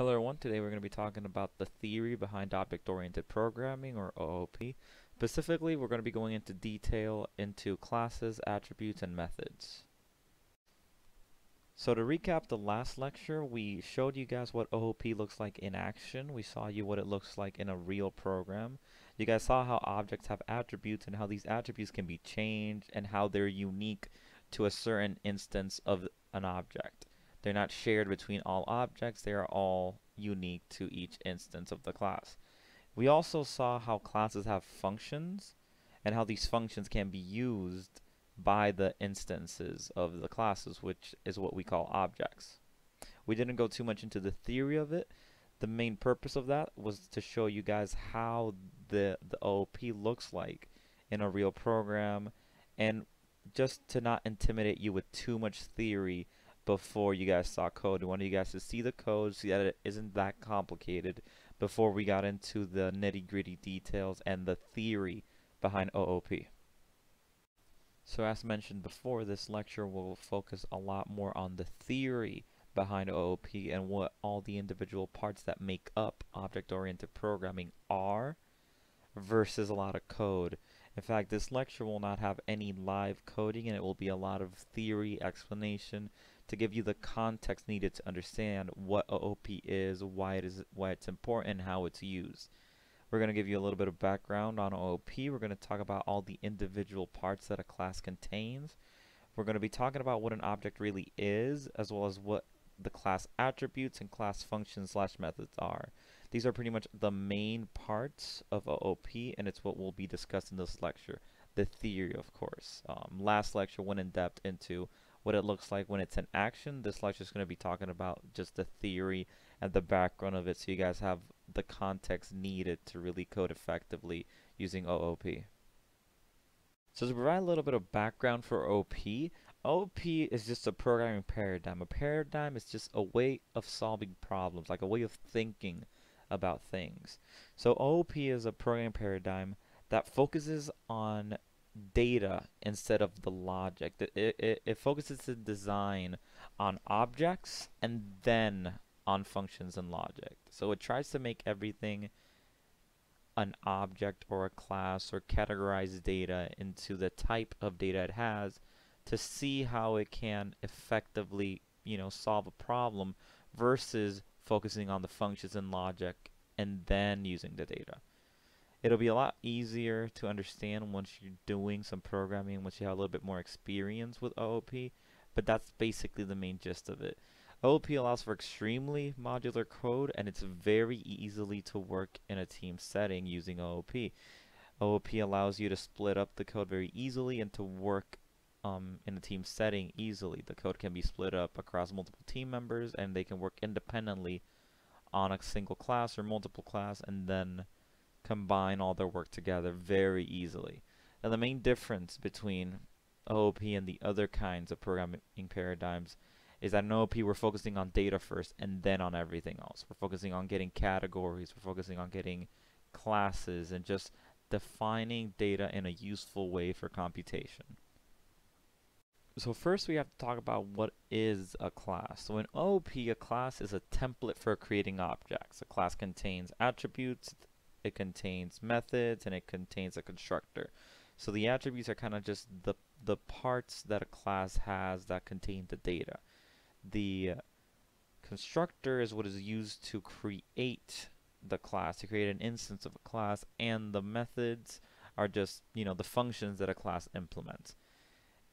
Hello everyone, today we're going to be talking about the theory behind object-oriented programming or OOP. Specifically, we're going to be going into detail into classes, attributes, and methods. So to recap the last lecture, we showed you guys what OOP looks like in action. We saw you what it looks like in a real program. You guys saw how objects have attributes and how these attributes can be changed and how they're unique to a certain instance of an object. They're not shared between all objects, they are all unique to each instance of the class. We also saw how classes have functions and how these functions can be used by the instances of the classes, which is what we call objects. We didn't go too much into the theory of it. The main purpose of that was to show you guys how the, the OOP looks like in a real program and just to not intimidate you with too much theory before you guys saw code. We wanted you guys to see the code, see that it isn't that complicated before we got into the nitty gritty details and the theory behind OOP. So as mentioned before, this lecture will focus a lot more on the theory behind OOP and what all the individual parts that make up object-oriented programming are versus a lot of code. In fact, this lecture will not have any live coding and it will be a lot of theory, explanation, to give you the context needed to understand what OOP is, why it is, why it's important, how it's used. We're going to give you a little bit of background on OOP. We're going to talk about all the individual parts that a class contains. We're going to be talking about what an object really is, as well as what the class attributes and class functions slash methods are. These are pretty much the main parts of OOP, and it's what we'll be discussing this lecture. The theory, of course. Um, last lecture went in depth into what it looks like when it's in action. This lecture is going to be talking about just the theory and the background of it so you guys have the context needed to really code effectively using OOP. So to provide a little bit of background for OOP, OOP is just a programming paradigm. A paradigm is just a way of solving problems, like a way of thinking about things. So OOP is a programming paradigm that focuses on data instead of the logic. It, it, it focuses the design on objects and then on functions and logic. So it tries to make everything an object or a class or categorize data into the type of data it has to see how it can effectively, you know, solve a problem versus focusing on the functions and logic and then using the data. It'll be a lot easier to understand once you're doing some programming, once you have a little bit more experience with OOP, but that's basically the main gist of it. OOP allows for extremely modular code and it's very easily to work in a team setting using OOP. OOP allows you to split up the code very easily and to work um, in a team setting easily. The code can be split up across multiple team members and they can work independently on a single class or multiple class and then combine all their work together very easily. Now the main difference between OOP and the other kinds of programming paradigms is that in OOP we're focusing on data first and then on everything else. We're focusing on getting categories, we're focusing on getting classes and just defining data in a useful way for computation. So first we have to talk about what is a class. So in OOP, a class is a template for creating objects. A class contains attributes, it contains methods, and it contains a constructor. So the attributes are kind of just the, the parts that a class has that contain the data. The constructor is what is used to create the class, to create an instance of a class, and the methods are just, you know, the functions that a class implements.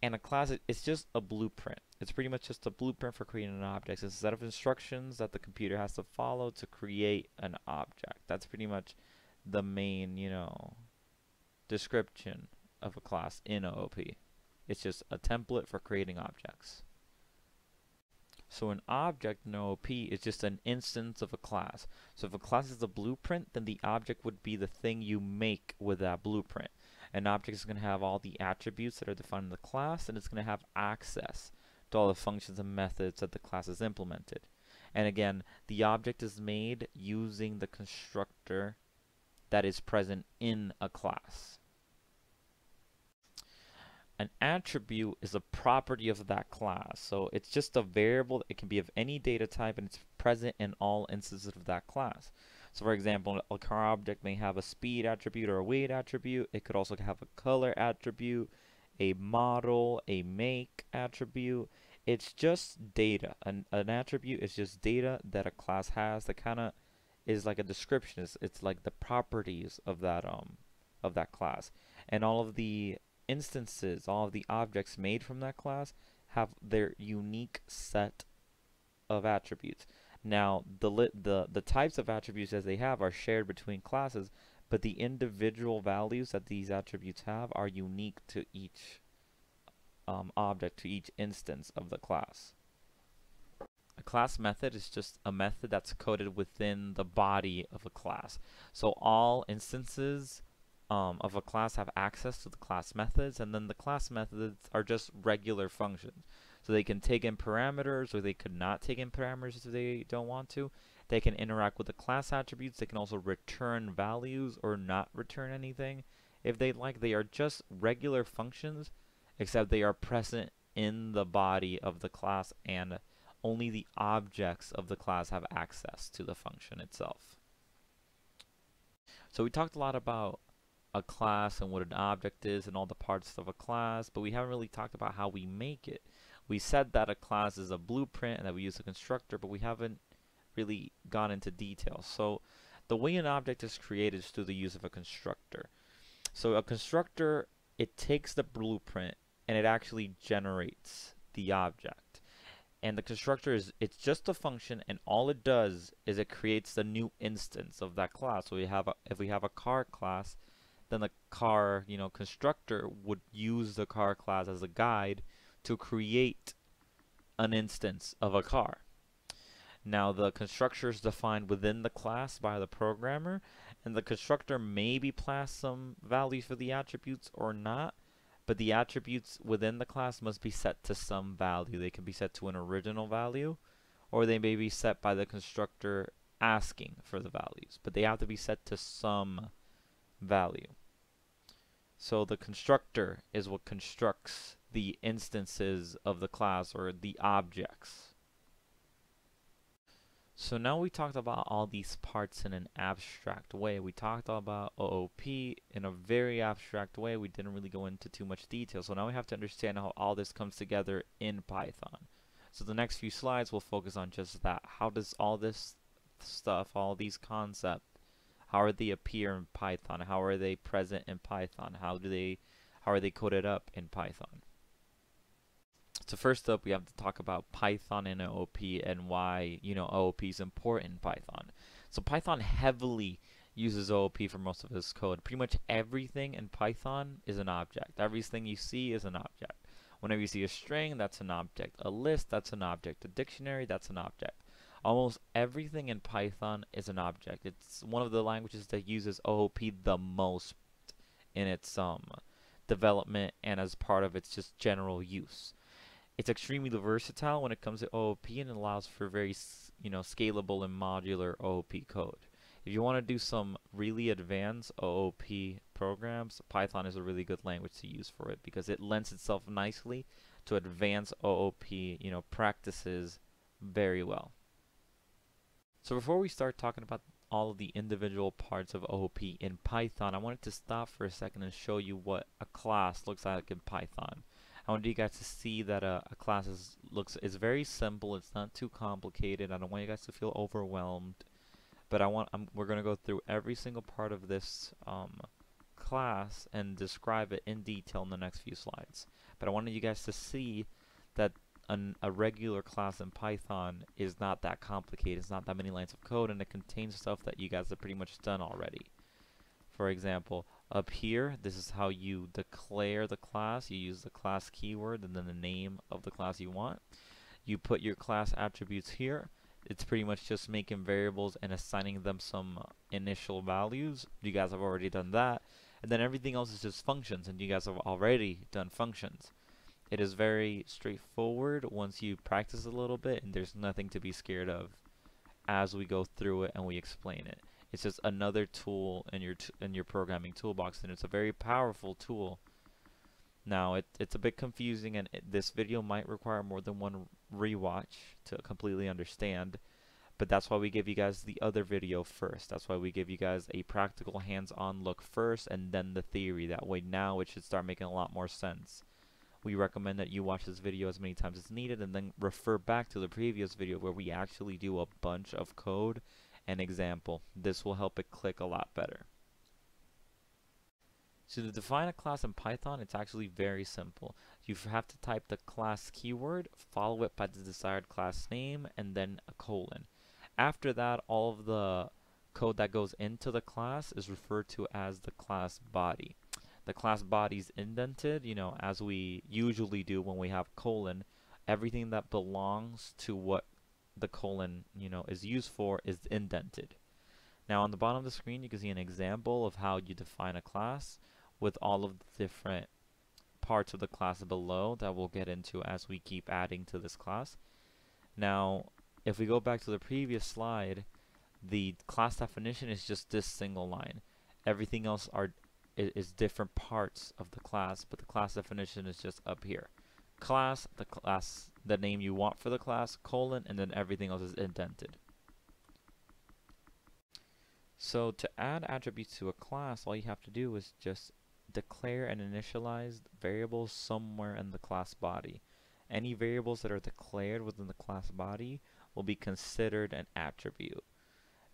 And a class, it's just a blueprint. It's pretty much just a blueprint for creating an object. It's a set of instructions that the computer has to follow to create an object. That's pretty much the main, you know, description of a class in OOP. It's just a template for creating objects. So an object in OOP is just an instance of a class. So if a class is a blueprint, then the object would be the thing you make with that blueprint. An object is going to have all the attributes that are defined in the class, and it's going to have access to all the functions and methods that the class has implemented. And again, the object is made using the constructor that is present in a class. an attribute is a property of that class. So it's just a variable. It can be of any data type and it's present in all instances of that class. So for example, a car object may have a speed attribute or a weight attribute. It could also have a color attribute, a model, a make attribute. It's just data. An, an attribute is just data that a class has that kind of is like a description. It's, it's like the properties of that um of that class. And all of the instances, all of the objects made from that class have their unique set of attributes. Now, the, the, the types of attributes as they have are shared between classes, but the individual values that these attributes have are unique to each um, object, to each instance of the class. Class method is just a method that's coded within the body of a class. So all instances um, of a class have access to the class methods, and then the class methods are just regular functions. So they can take in parameters, or they could not take in parameters if they don't want to. They can interact with the class attributes. They can also return values or not return anything if they like. They are just regular functions, except they are present in the body of the class, and only the objects of the class have access to the function itself. So we talked a lot about a class and what an object is and all the parts of a class, but we haven't really talked about how we make it. We said that a class is a blueprint and that we use a constructor, but we haven't really gone into detail. So the way an object is created is through the use of a constructor. So a constructor, it takes the blueprint and it actually generates the object. And the constructor is, it's just a function and all it does is it creates the new instance of that class. So we have a, if we have a car class, then the car, you know, constructor would use the car class as a guide to create an instance of a car. Now the constructor is defined within the class by the programmer and the constructor maybe pass some values for the attributes or not but the attributes within the class must be set to some value. They can be set to an original value or they may be set by the constructor asking for the values but they have to be set to some value. So the constructor is what constructs the instances of the class or the objects. So now we talked about all these parts in an abstract way. We talked about OOP in a very abstract way. We didn't really go into too much detail. So now we have to understand how all this comes together in Python. So the next few slides will focus on just that. How does all this stuff, all these concepts, how are they appear in Python? How are they present in Python? How do they how are they coded up in Python? So first up, we have to talk about Python and OOP and why, you know, OOP is important in Python. So Python heavily uses OOP for most of its code. Pretty much everything in Python is an object. Everything you see is an object. Whenever you see a string, that's an object. A list, that's an object. A dictionary, that's an object. Almost everything in Python is an object. It's one of the languages that uses OOP the most in its um, development and as part of its just general use. It's extremely versatile when it comes to OOP and allows for very you know scalable and modular OOP code. If you want to do some really advanced OOP programs, Python is a really good language to use for it because it lends itself nicely to advanced OOP you know practices very well. So before we start talking about all of the individual parts of OOP in Python, I wanted to stop for a second and show you what a class looks like in Python. I want you guys to see that a, a class is looks is very simple. It's not too complicated. I don't want you guys to feel overwhelmed, but I want I'm, we're gonna go through every single part of this um, class and describe it in detail in the next few slides. But I wanted you guys to see that an, a regular class in Python is not that complicated. It's not that many lines of code, and it contains stuff that you guys have pretty much done already. For example, up here, this is how you declare the class. You use the class keyword and then the name of the class you want. You put your class attributes here. It's pretty much just making variables and assigning them some initial values. You guys have already done that. And then everything else is just functions, and you guys have already done functions. It is very straightforward once you practice a little bit and there's nothing to be scared of as we go through it and we explain it. It's just another tool in your in your programming toolbox and it's a very powerful tool Now, it, it's a bit confusing and it, this video might require more than one rewatch to completely understand, but that's why we give you guys the other video first. That's why we give you guys a practical hands-on look first and then the theory. That way now it should start making a lot more sense. We recommend that you watch this video as many times as needed and then refer back to the previous video where we actually do a bunch of code and example. This will help it click a lot better. So to define a class in Python, it's actually very simple. You have to type the class keyword, follow it by the desired class name, and then a colon. After that, all of the code that goes into the class is referred to as the class body. The class body is indented, you know, as we usually do when we have colon. Everything that belongs to what the colon, you know, is used for is indented. Now on the bottom of the screen, you can see an example of how you define a class with all of the different parts of the class below that we'll get into as we keep adding to this class. Now, if we go back to the previous slide, the class definition is just this single line. Everything else are is, different parts of the class, but the class definition is just up here. Class, the class, the name you want for the class, colon, and then everything else is indented. So to add attributes to a class, all you have to do is just declare an initialized variable somewhere in the class body. Any variables that are declared within the class body will be considered an attribute.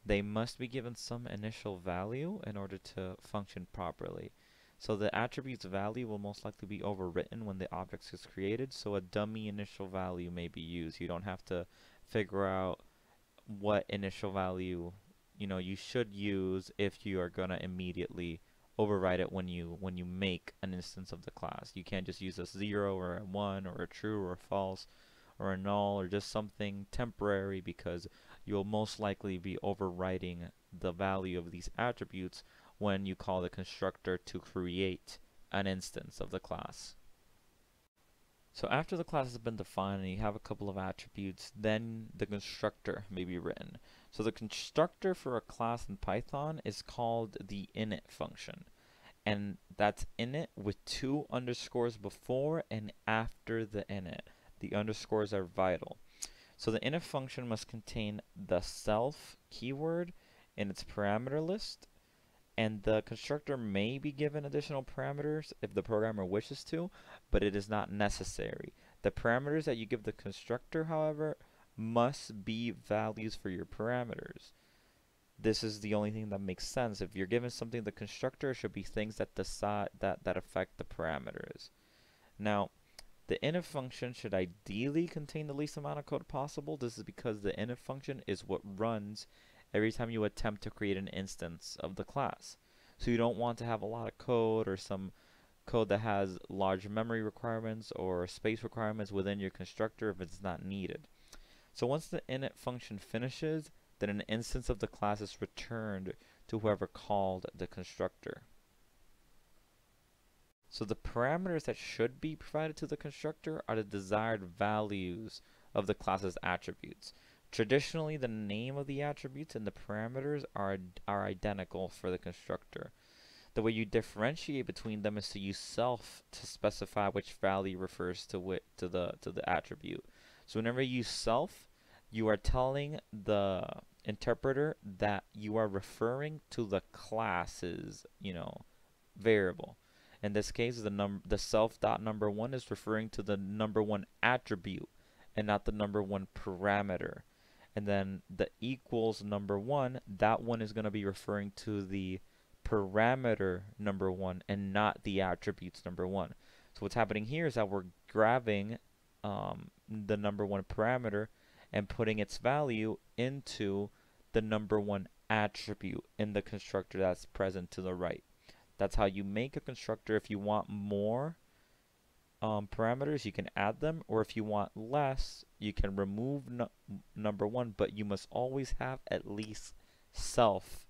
They must be given some initial value in order to function properly. So the attribute's value will most likely be overwritten when the object is created, so a dummy initial value may be used. You don't have to figure out what initial value you know you should use if you are going to immediately override it when you when you make an instance of the class. You can't just use a zero or a one or a true or a false or a null or just something temporary because you'll most likely be overwriting the value of these attributes when you call the constructor to create an instance of the class. So after the class has been defined and you have a couple of attributes, then the constructor may be written. So the constructor for a class in Python is called the init function. And that's init with two underscores before and after the init. The underscores are vital. So the init function must contain the self keyword in its parameter list and the constructor may be given additional parameters if the programmer wishes to, but it is not necessary. The parameters that you give the constructor, however, must be values for your parameters. This is the only thing that makes sense. If you're given something, the constructor should be things that decide that that affect the parameters. Now, the init function should ideally contain the least amount of code possible. This is because the init function is what runs every time you attempt to create an instance of the class. So you don't want to have a lot of code or some code that has large memory requirements or space requirements within your constructor if it's not needed. So once the init function finishes, then an instance of the class is returned to whoever called the constructor. So the parameters that should be provided to the constructor are the desired values of the class's attributes. Traditionally, the name of the attributes and the parameters are, are identical for the constructor. The way you differentiate between them is to use self to specify which value refers to, to, the, to the attribute. So whenever you use self, you are telling the interpreter that you are referring to the class's, you know, variable. In this case, the num the self dot number one is referring to the number one attribute and not the number one parameter. And then the equals number one, that one is going to be referring to the parameter number one and not the attributes number one. So what's happening here is that we're grabbing um, the number one parameter and putting its value into the number one attribute in the constructor that's present to the right. That's how you make a constructor. If you want more um, parameters, you can add them, or if you want less, you can remove number one, but you must always have at least self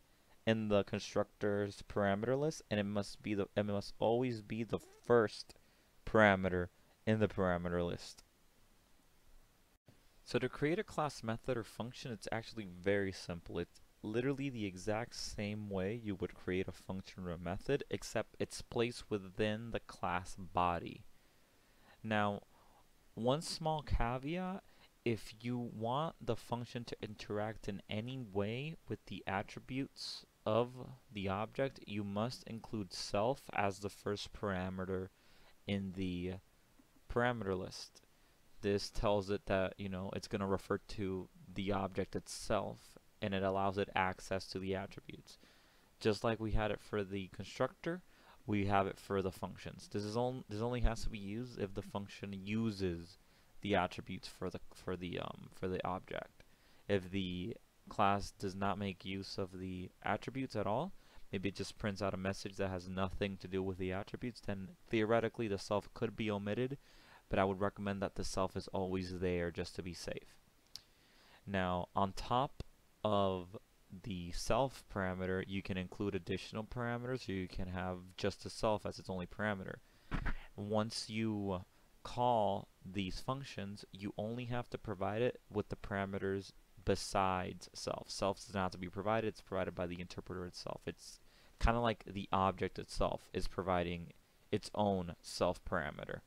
in the constructor's parameter list, and it must be the it must always be the first parameter in the parameter list. So to create a class method or function, it's actually very simple. It's literally the exact same way you would create a function or a method, except it's placed within the class body. Now, one small caveat, if you want the function to interact in any way with the attributes of the object, you must include self as the first parameter in the parameter list. This tells it that, you know, it's going to refer to the object itself and it allows it access to the attributes. Just like we had it for the constructor, we have it for the functions. This is this only has to be used if the function uses the attributes for the for the um for the object. If the class does not make use of the attributes at all, maybe it just prints out a message that has nothing to do with the attributes, then theoretically the self could be omitted, but I would recommend that the self is always there just to be safe. Now, on top of the self parameter, you can include additional parameters, so you can have just the self as its only parameter. Once you call these functions, you only have to provide it with the parameters besides self. Self does not have to be provided, it's provided by the interpreter itself. It's kind of like the object itself is providing its own self parameter.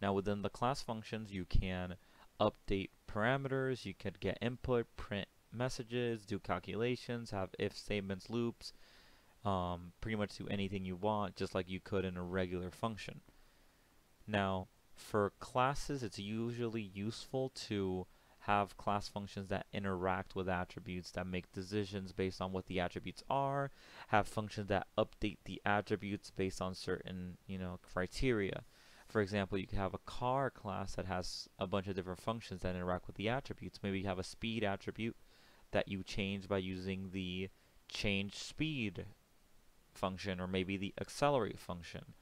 Now within the class functions you can update parameters, you could get input, print messages, do calculations, have if statements, loops, um, pretty much do anything you want just like you could in a regular function. Now for classes it's usually useful to have class functions that interact with attributes that make decisions based on what the attributes are, have functions that update the attributes based on certain, you know, criteria. For example, you could have a car class that has a bunch of different functions that interact with the attributes. Maybe you have a speed attribute that you change by using the change speed function or maybe the accelerate function.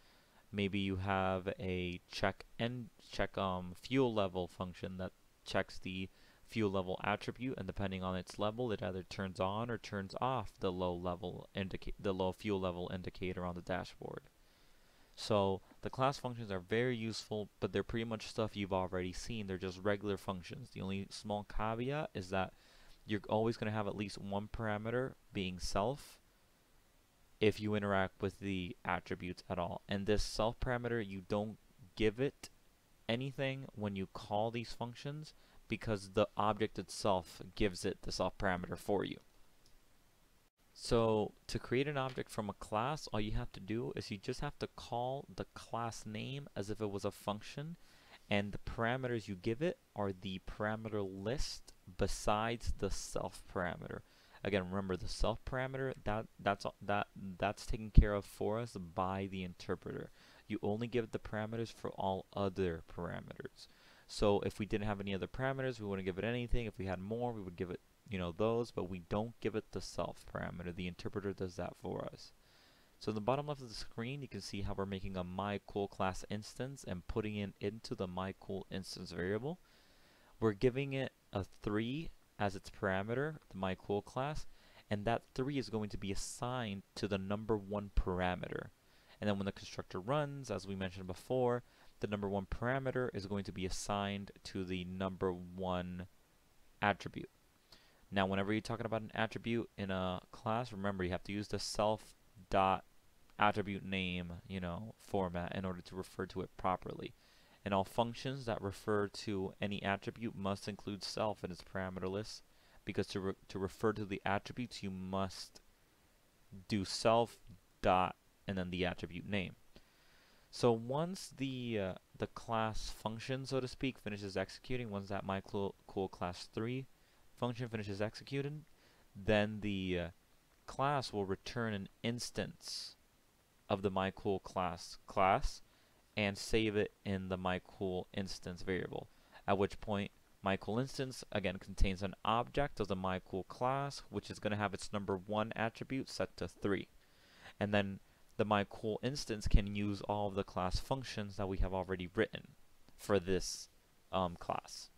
Maybe you have a check and check um fuel level function that checks the fuel level attribute and depending on its level it either turns on or turns off the low level indicate the low fuel level indicator on the dashboard. So the class functions are very useful, but they're pretty much stuff you've already seen. They're just regular functions. The only small caveat is that you're always going to have at least one parameter being self if you interact with the attributes at all. And this self parameter, you don't give it anything when you call these functions because the object itself gives it the self parameter for you. So to create an object from a class, all you have to do is you just have to call the class name as if it was a function and the parameters you give it are the parameter list besides the self parameter. Again, remember the self parameter that that's that that's taken care of for us by the interpreter. You only give it the parameters for all other parameters. So if we didn't have any other parameters, we wouldn't give it anything. If we had more, we would give it you know, those, but we don't give it the self parameter. The interpreter does that for us. So in the bottom left of the screen, you can see how we're making a myCool class instance and putting it into the myCool instance variable. We're giving it a 3 as its parameter, the myCool class, and that 3 is going to be assigned to the number 1 parameter. And then when the constructor runs, as we mentioned before, the number 1 parameter is going to be assigned to the number 1 attribute. Now, whenever you're talking about an attribute in a class, remember you have to use the self dot attribute name, you know, format in order to refer to it properly. And all functions that refer to any attribute must include self in its parameter list because to, re to refer to the attributes you must do self dot and then the attribute name. So once the uh, the class function, so to speak, finishes executing, once that mycool class 3 function finishes executing, then the uh, class will return an instance of the mycool class class and save it in the mycool instance variable. At which point mycool instance again contains an object of the mycool class which is going to have its number one attribute set to 3. And then the mycool instance can use all of the class functions that we have already written for this um, class.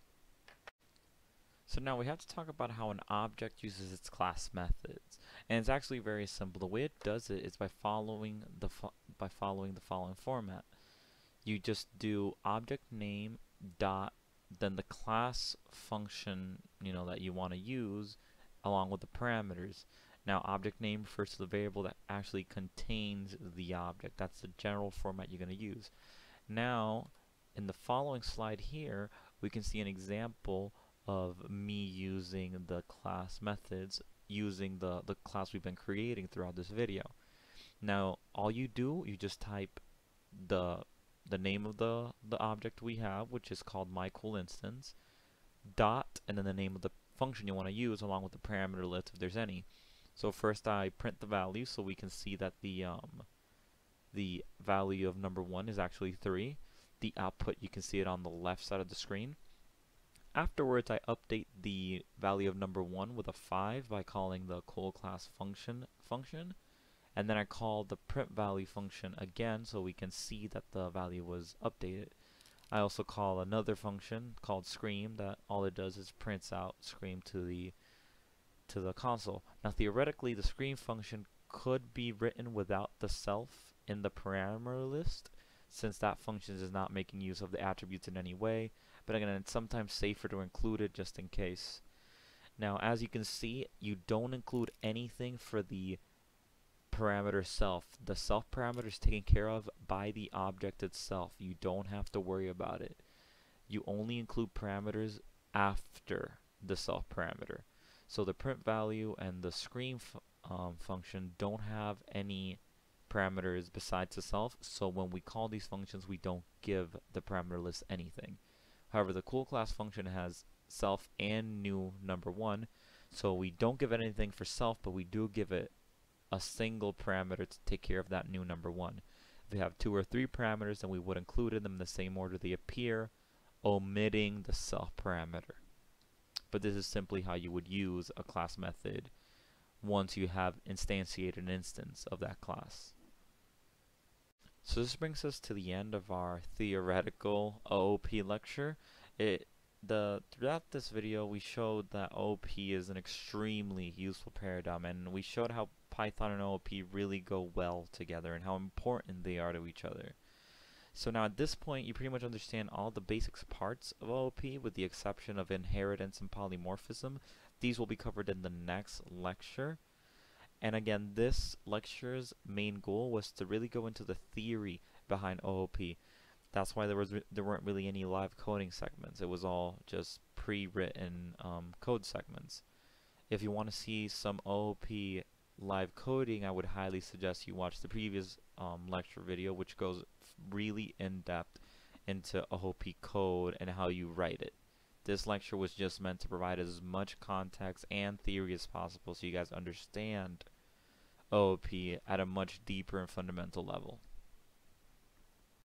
So now we have to talk about how an object uses its class methods. And it's actually very simple. The way it does it is by following the fo by following the following format. You just do object name dot then the class function, you know, that you want to use along with the parameters. Now object name refers to the variable that actually contains the object. That's the general format you're going to use. Now in the following slide here we can see an example of me using the class methods using the, the class we've been creating throughout this video. Now all you do, you just type the the name of the, the object we have, which is called my cool instance, dot, and then the name of the function you want to use along with the parameter list if there's any. So first I print the value so we can see that the um, the value of number one is actually 3. The output, you can see it on the left side of the screen. Afterwards, I update the value of number 1 with a 5 by calling the cool class function function. And then I call the print value function again so we can see that the value was updated. I also call another function called scream that all it does is prints out scream to the to the console. Now theoretically the scream function could be written without the self in the parameter list since that function is not making use of the attributes in any way but again it's sometimes safer to include it just in case. Now as you can see you don't include anything for the parameter self. The self parameter is taken care of by the object itself. You don't have to worry about it. You only include parameters after the self parameter. So the print value and the scream um, function don't have any parameters besides the self. So when we call these functions, we don't give the parameter list anything. However, the cool class function has self and new number one. So we don't give it anything for self, but we do give it a single parameter to take care of that new number one. If we have two or three parameters, then we would include them in the same order they appear, omitting the self parameter. But this is simply how you would use a class method once you have instantiated an instance of that class. So this brings us to the end of our theoretical OOP lecture. It the throughout this video we showed that OOP is an extremely useful paradigm and we showed how Python and OOP really go well together and how important they are to each other. So now at this point you pretty much understand all the basics parts of OOP with the exception of inheritance and polymorphism. These will be covered in the next lecture. And again, this lecture's main goal was to really go into the theory behind OOP. That's why there was there weren't really any live coding segments. It was all just pre-written um, code segments. If you want to see some OOP live coding, I would highly suggest you watch the previous um, lecture video, which goes really in depth into OOP code and how you write it. This lecture was just meant to provide as much context and theory as possible so you guys understand OOP at a much deeper and fundamental level.